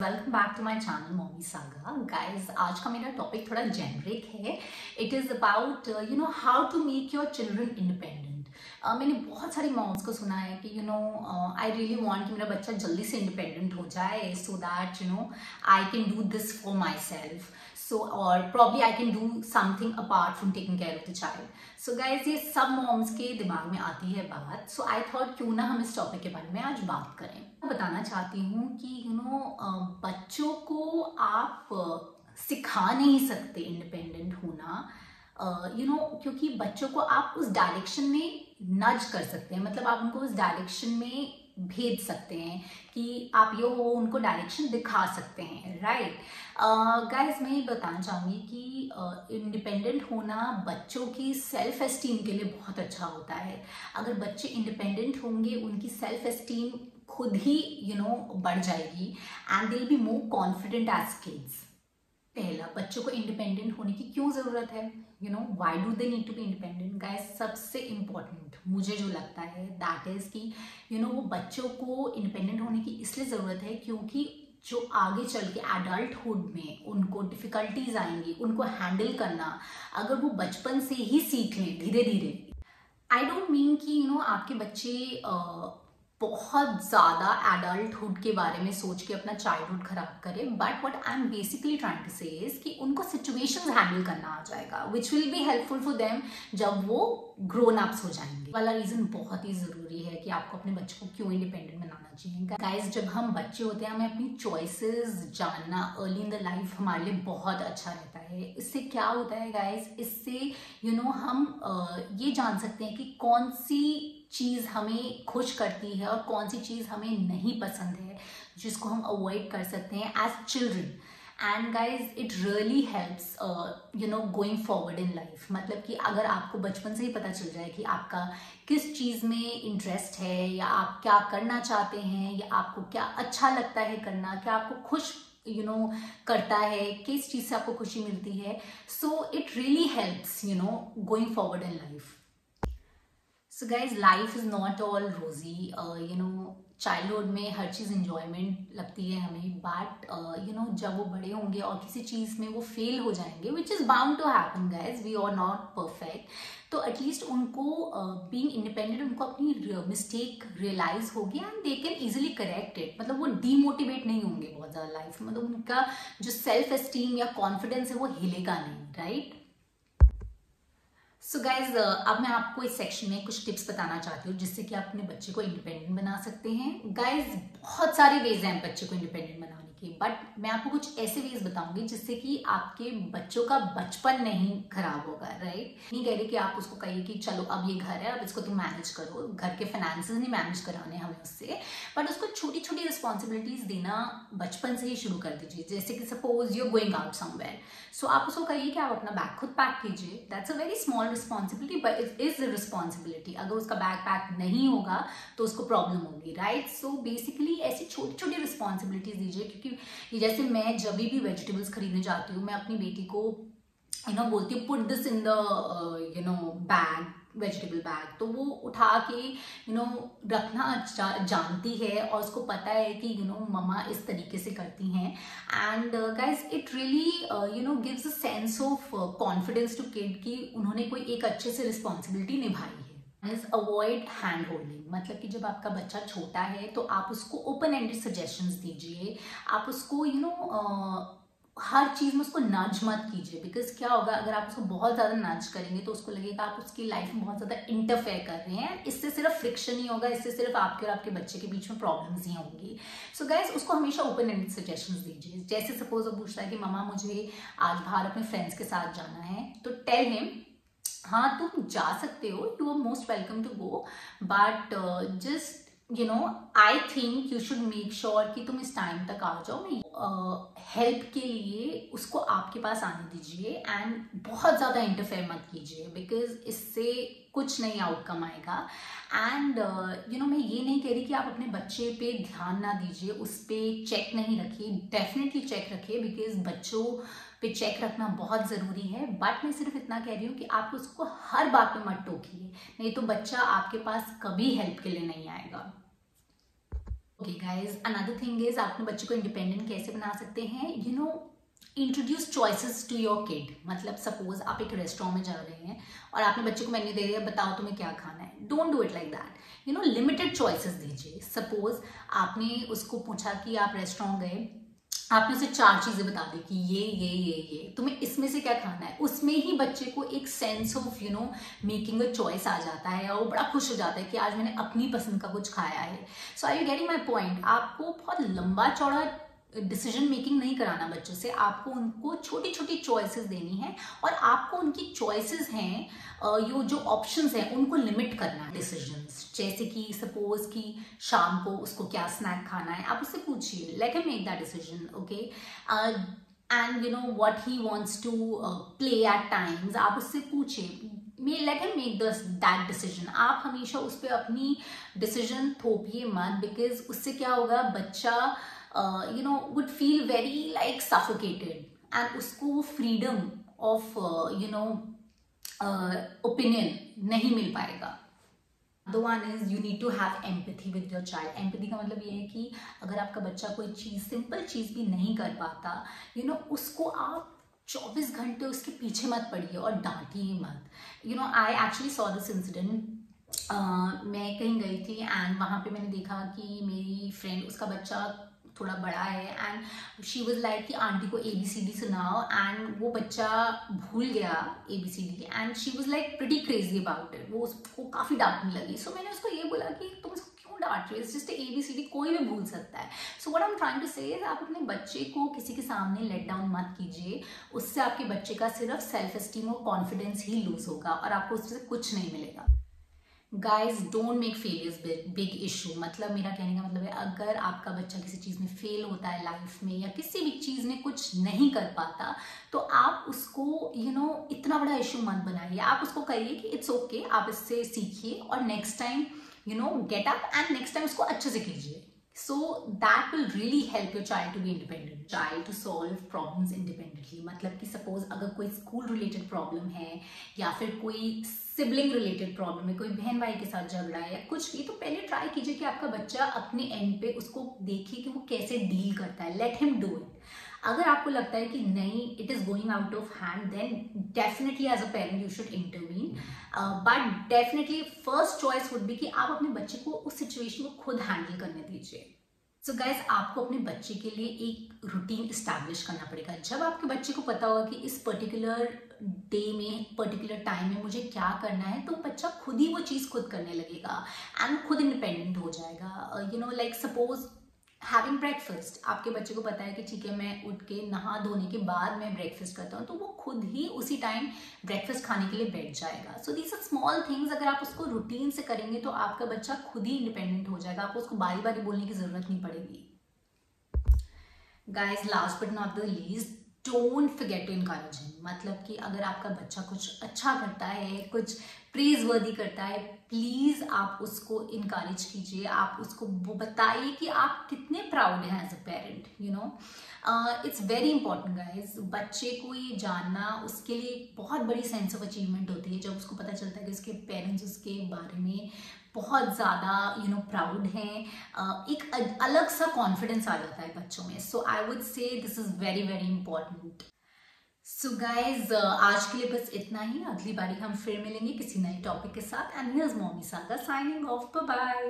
Welcome back to my channel Mommy Saga guys आज का मेरा टॉपिक थोड़ा जेनरिक है. It is about you know how to make your children independent मैंने बहुत सारी मॉम्स को सुना है कि you know I really want कि मेरा बच्चा जल्दी से इंडिपेंडेंट हो जाए so that you know I can do this for myself so और probably I can do something apart from taking care of the child so guys ये सब मॉम्स के दिमाग में आती है बात. सो आई thought क्यों ना हम इस टॉपिक के बारे में आज बात करें. बताना चाहती हूँ कि यू you नो know, बच्चों को आप सिखा नहीं सकते इंडिपेंडेंट होना. यू नो क्योंकि बच्चों को आप उस डायरेक्शन में नज कर सकते हैं। मतलब आप उनको उस डायरेक्शन में भेज सकते हैं कि आप ये वो उनको डायरेक्शन दिखा सकते हैं राइट गाइस मैं ये बताना चाहूँगी कि इंडिपेंडेंट uh, होना बच्चों की सेल्फ एस्टीम के लिए बहुत अच्छा होता है। अगर बच्चे इंडिपेंडेंट होंगे उनकी सेल्फ एस्टीम खुद ही यू you नो know, बढ़ जाएगी। And they'll be more confident as kids पहला बच्चों को इंडिपेंडेंट होने की क्यों ज़रूरत है? You know why do they need to be independent guys सबसे इंपॉर्टेंट मुझे जो लगता है दैट इज़ कि यू नो वो बच्चों को इंडिपेंडेंट होने की इसलिए ज़रूरत है क्योंकि जो आगे चल के एडल्टहुड में उनको डिफ़िकल्टीज आएँगी उनको हैंडल करना अगर वो बचपन से ही सीख लें धीरे धीरे आई डोंट मीन कि यू नो आपके बच्चे uh, बहुत ज़्यादा एडल्टहुड के बारे में सोच के अपना चाइल्डहुड खराब करे but what I am basically trying to say कि उनको सिचुएशंस हैंडल करना आ जाएगा which will be helpful for them जब वो ग्रोन अप्स हो जाएँगे। वाला रीजन बहुत ही ज़रूरी है कि आपको अपने बच्चे को क्यों इंडिपेंडेंट बनाना चाहिए। गाइज़ जब हम बच्चे होते हैं हमें अपनी चॉइसेस जानना अर्ली इन द लाइफ हमारे लिए बहुत अच्छा रहता है। इससे क्या होता है गाइज़ इससे यू you नो know, हम ये जान सकते हैं कि कौन सी चीज़ हमें खुश करती है और कौन सी चीज़ हमें नहीं पसंद है जिसको हम अवॉइड कर सकते हैं as children and guys it really helps you know going forward in life मतलब कि अगर आपको बचपन से ही पता चल जाए कि आपका किस चीज़ में इंटरेस्ट है या आप क्या करना चाहते हैं या आपको क्या अच्छा लगता है करना क्या आपको खुश यू you नो know, करता है किस चीज़ से आपको खुशी मिलती है so it really helps you know going forward in life so guys life is not all rosy you know childhood में हर चीज़ इंजॉयमेंट लगती है हमें बट यू नो जब वो बड़े होंगे और किसी चीज़ में वो फेल हो जाएँगे which is bound to happen guys we are not perfect तो एटलीस्ट उनको बीइंग uh, इंडिपेंडेंट उनको अपनी मिस्टेक रियलाइज़ होगी and they can easily correct it मतलब वो डीमोटिवेट नहीं होंगे बहुत ज़्यादा लाइफ मतलब उनका जो सेल्फ एस्टीम या कॉन्फिडेंस है वो हिलेगा नहीं right right? So so guys uh, अब मैं आपको इस सेक्शन में कुछ टिप्स बताना चाहती हूँ जिससे कि आप अपने बच्चे को इंडिपेंडेंट बना सकते हैं। गाइज़ बहुत सारे वेज हैं बच्चे को इंडिपेंडेंट बनाने के बट मैं आपको कुछ ऐसे वेज बताऊँगी जिससे कि आपके बच्चों का बचपन नहीं खराब होगा राइट नहीं कह रही कि आप उसको कहिए कि चलो अब ये घर है, अब इसको तुम मैनेज करो। घर के फाइनेंसेस नहीं मैनेज कराने हमें उससे बट उसको छोटी छोटी रिस्पॉन्सिबिलिटीज देना बचपन से ही शुरू कर दीजिए। जैसे कि suppose you going out somewhere so आप उसको कहिए कि आप अपना बैग खुद पैक कीजिए। That's a very small responsibility but it is responsibility अगर उसका बैग पैक नहीं होगा तो उसको प्रॉब्लम होगी राइट सो बेसिकली ऐसी छोटी छोटी रिस्पॉन्सिबिलिटीज दीजिए, क्योंकि जैसे मैं जब भी वेजिटेबल्स खरीदने जाती हूँ मैं अपनी बेटी को यू नो बोलती हूँ put this in the you know bag vegetable bag तो वो उठा के यू नो रखना जा, जानती है और उसको पता है कि यू नो ममा इस तरीके से करती हैं। And guys it really you know gives a sense of confidence to kid कि उन्होंने कोई एक अच्छे से रिस्पॉन्सिबिलिटी निभाई। इज़ अवॉइड हैंड होल्डिंग मतलब कि जब आपका बच्चा छोटा है तो आप उसको ओपन एंडेड सजेशंस दीजिए। आप उसको यू you नो know, हर चीज़ में उसको नज मत कीजिए। बिकॉज़ क्या होगा अगर आप उसको बहुत ज़्यादा नज करेंगे तो उसको लगेगा आप उसकी लाइफ में बहुत ज़्यादा इंटरफेयर कर रहे हैं। इससे सिर्फ़ फ्रिक्शन ही होगा इससे सिर्फ़ आपके और आपके बच्चे के बीच में प्रॉब्लम्स ही होंगी। सो गैस उसको हमेशा ओपन एंडेड सजेशन दीजिए। जैसे सपोज़ वो पूछता है कि मामा मुझे आज बाहर अपने फ्रेंड्स के साथ जाना है। तो टेल हिम हाँ तुम जा सकते हो। To are most welcome to go but just you know I think you should make sure कि तुम इस टाइम तक आ जाओ। मैं हेल्प के लिए उसको आपके पास आने दीजिए एंड बहुत ज़्यादा इंटरफेयर मत कीजिए बिकॉज़ इससे कुछ नहीं आउटकम आएगा। एंड यू नो मैं ये नहीं कह रही कि आप अपने बच्चे पे ध्यान ना दीजिए, उस पर चेक नहीं रखिए डेफिनेटली चेक रखिए बिकॉज़ बच्चों पे चेक रखना बहुत ज़रूरी है। बट मैं सिर्फ़ इतना कह रही हूँ कि आप उसको हर बात में मत टोकिए, नहीं तो बच्चा आपके पास कभी हेल्प के लिए नहीं आएगा। Okay guys another thing is आप अपने बच्चे को इंडिपेंडेंट कैसे बना सकते हैं? You know introduce choices to your kid मतलब सपोज़ आप एक रेस्टोरेंट में जा रहे हैं और आपने बच्चे को मेन्यू दे दिया, बताओ तुम्हें क्या खाना है. Don't do it like that you know limited choices दीजिए. सपोज़ आपने उसको पूछा कि आप रेस्टोरेंट गए, आपने उसे चार चीज़ें बता दी कि ये ये ये ये. तुम्हें इसमें से क्या खाना है? उसमें ही बच्चे को एक sense of you know making a choice आ जाता है और वो बड़ा खुश हो जाता है कि आज मैंने अपनी पसंद का कुछ खाया है। So I you getting my point आपको बहुत लंबा चौड़ा डिसीज़न मेकिंग नहीं कराना बच्चों से। आपको उनको छोटी छोटी चॉइसेस देनी है और आपको उनकी चॉइसेस हैं यो जो ऑप्शंस हैं, उनको लिमिट करना है डिसीजंस जैसे कि सपोज़ कि शाम को उसको क्या स्नैक खाना है, आप उससे पूछिए। Let him make that decision okay and you know what he wants to play at times आप उससे पूछिए may let him make this that decision आप हमेशा उस पर अपनी डिसीज़न थोपिए मत बिकॉज़ उससे क्या होगा, बच्चा you know would feel very like suffocated and उसको वो freedom of you know opinion नहीं मिल पाएगा। The one is you need to have empathy with your child empathy का मतलब ये है कि अगर आपका बच्चा कोई चीज़ सिंपल चीज़ भी नहीं कर पाता यू you नो know, उसको आप 24 घंटे उसके पीछे मत पड़िए और डांटिए मत। You know I actually saw this incident मैं कहीं गई थी एंड वहाँ पे मैंने देखा कि मेरी फ्रेंड उसका बच्चा थोड़ा बड़ा है एंड शी वॉज़ लाइक कि आंटी को ए बी सी डी सुनाओ एंड वो बच्चा भूल गया A B C D and she was like pretty crazy about it वो उसको काफ़ी डांटने लगी। सो so, मैंने उसको ये बोला कि तुम उसको क्यों डांट रहे हो? Just A B C D कोई भी भूल सकता है। So what am trying to say आप अपने बच्चे को किसी के सामने लेट डाउन मत कीजिए। उससे आपके बच्चे का सिर्फ़ सेल्फ एस्टीम और कॉन्फिडेंस ही लूज होगा और आपको उससे कुछ नहीं मिलेगा। Guys don't make failures big issue मतलब मेरा कहने का मतलब है अगर आपका बच्चा किसी चीज़ में फेल होता है लाइफ में या किसी भी चीज़ में कुछ नहीं कर पाता तो आप उसको यू you नो know, इतना बड़ा इशू मत बनाइए। आप उसको कहिए कि इट्स ओके okay, आप इससे सीखिए और next time you know get up and next time उसको अच्छे से कीजिए। So that will really help your child to be independent child to solve problems independently मतलब कि सपोज़ अगर कोई स्कूल रिलेटेड प्रॉब्लम है, या फिर कोई सिबलिंग रिलेटेड प्रॉब्लम है, कोई बहन भाई के साथ झगड़ा है, या कुछ भी तो पहले ट्राई कीजिए कि आपका बच्चा अपने एंड पे उसको देखिए कि वो कैसे डील करता है. लेट हिम डू इट अगर आपको लगता है कि नहीं it is going out of hand then definitely as a parent you should intervene but definitely first choice would be कि आप अपने बच्चे को उस सिचुएशन को खुद हैंडल करने दीजिए। सो so गाइज़ आपको अपने बच्चे के लिए एक रूटीन इस्टेब्लिश करना पड़ेगा। जब आपके बच्चे को पता होगा कि इस पर्टिकुलर डे में पर्टिकुलर टाइम में मुझे क्या करना है तो बच्चा खुद ही वो चीज़ खुद करने लगेगा। एंड खुद इंडिपेंडेंट हो जाएगा। You know like suppose having breakfast आपके बच्चे को पता है कि ठीक है, मैं उठ के नहा धोने के बाद मैं ब्रेकफास्ट करता हूँ तो वो खुद ही उसी टाइम ब्रेकफास्ट खाने के लिए बैठ जाएगा। So these are small things अगर आप उसको रूटीन से करेंगे तो आपका बच्चा खुद ही इंडिपेंडेंट हो जाएगा, आपको उसको बारी बारी बोलने की ज़रूरत नहीं पड़ेगी। Guys last but not the least don't forget to encourage him मतलब कि अगर आपका बच्चा कुछ अच्छा करता है, कुछ प्रेज वर्दी करता है प्लीज़ आप उसको इनकरेज कीजिए आप उसको बताइए कि आप कितने प्राउड हैं as a parent you know it's very important guys बच्चे को ये जानना उसके लिए बहुत बड़ी सेंस ऑफ़ अचीवमेंट होती है जब उसको पता चलता है कि उसके पेरेंट्स उसके बारे में बहुत ज़्यादा यू नो प्राउड हैं uh, एक अलग सा कॉन्फिडेंस आ जाता है बच्चों में. So I would say this is very very important so so guys आज के लिए बस इतना ही। अगली बारी हम फिर मिलेंगे किसी नए टॉपिक के साथ। And Mommy Saga signing off bye